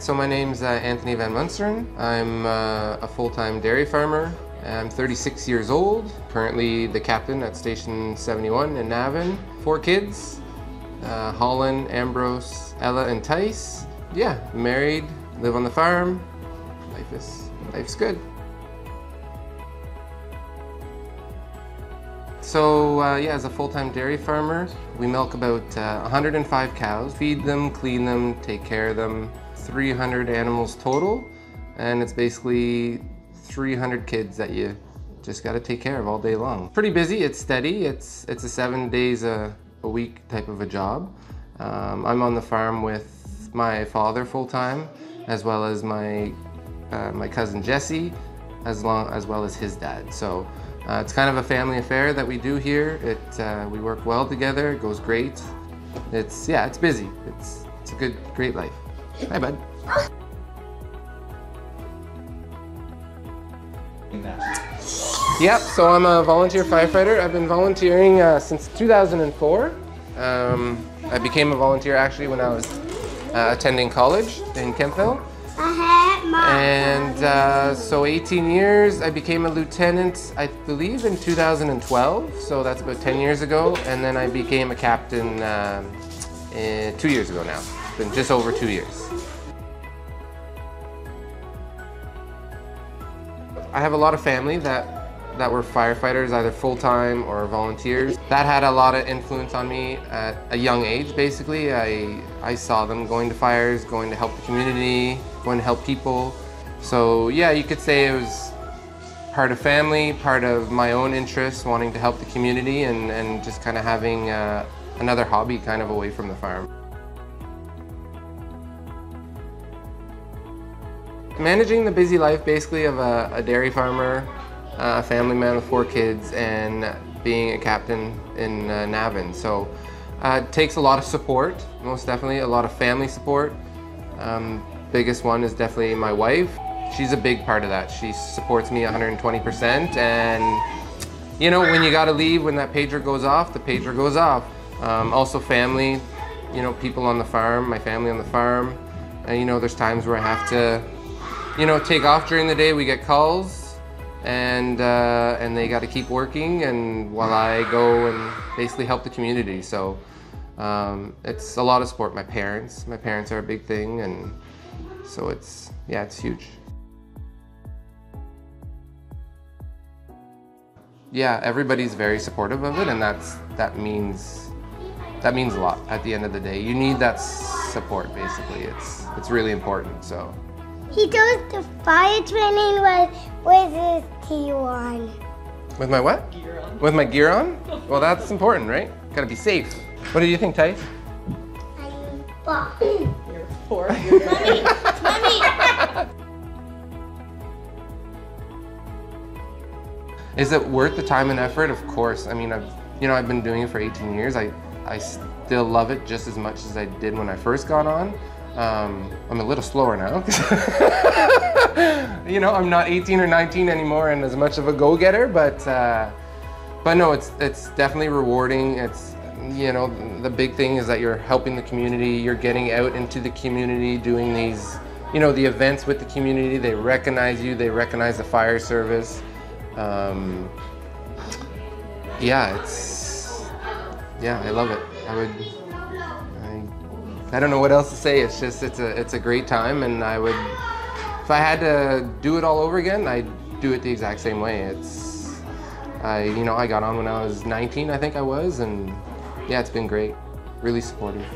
So my name's uh, Anthony Vanmunsteren. I'm uh, a full-time dairy farmer. I'm 36 years old, currently the captain at Station 71 in Navan. Four kids, uh, Holland, Ambrose, Ella, and Tice. Yeah, married, live on the farm. Life is, life's good. So uh, yeah, as a full-time dairy farmer, we milk about uh, 105 cows, feed them, clean them, take care of them. 300 animals total, and it's basically 300 kids that you just got to take care of all day long. Pretty busy, it's steady, it's, it's a seven days a, a week type of a job. Um, I'm on the farm with my father full-time, as well as my, uh, my cousin Jesse, as, long, as well as his dad. So uh, it's kind of a family affair that we do here. It, uh, we work well together, it goes great. It's, yeah, it's busy. It's, it's a good, great life. Hi, bud. Yep, so I'm a volunteer firefighter. I've been volunteering uh, since 2004. Um, I became a volunteer actually when I was uh, attending college in Kemptville. And uh, so 18 years, I became a lieutenant, I believe in 2012, so that's about 10 years ago. And then I became a captain uh, two years ago now, it's been just over two years. I have a lot of family that that were firefighters, either full-time or volunteers. That had a lot of influence on me at a young age, basically. I, I saw them going to fires, going to help the community, going to help people. So yeah, you could say it was part of family, part of my own interests, wanting to help the community and, and just kind of having uh, another hobby kind of away from the farm. Managing the busy life basically of a, a dairy farmer, a family man with four kids, and being a captain in uh, Navan. So uh, it takes a lot of support, most definitely, a lot of family support. Um, biggest one is definitely my wife. She's a big part of that. She supports me 120% and you know, when you gotta leave, when that pager goes off, the pager goes off. Um, also family, you know, people on the farm, my family on the farm. And you know, there's times where I have to you know, take off during the day. We get calls, and uh, and they got to keep working, and while I go and basically help the community. So um, it's a lot of support. My parents, my parents are a big thing, and so it's yeah, it's huge. Yeah, everybody's very supportive of it, and that's that means that means a lot. At the end of the day, you need that support. Basically, it's it's really important. So. He does the fire training with, with his T1. With my what? Gear on. With my gear on? Well, that's important, right? Gotta be safe. What do you think, Tice? I'm Bob. You're four. You're Mommy, mommy. Is it worth the time and effort? Of course. I mean, I've you know I've been doing it for 18 years. I I still love it just as much as I did when I first got on. Um, I'm a little slower now. you know, I'm not 18 or 19 anymore and as much of a go-getter, but uh, but no, it's it's definitely rewarding. It's you know, the big thing is that you're helping the community. You're getting out into the community, doing these, you know, the events with the community. They recognize you. They recognize the fire service. Um, yeah, it's yeah, I love it. I would. I don't know what else to say. It's just it's a it's a great time, and I would if I had to do it all over again, I'd do it the exact same way. It's I you know I got on when I was 19, I think I was, and yeah, it's been great. Really supportive.